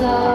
can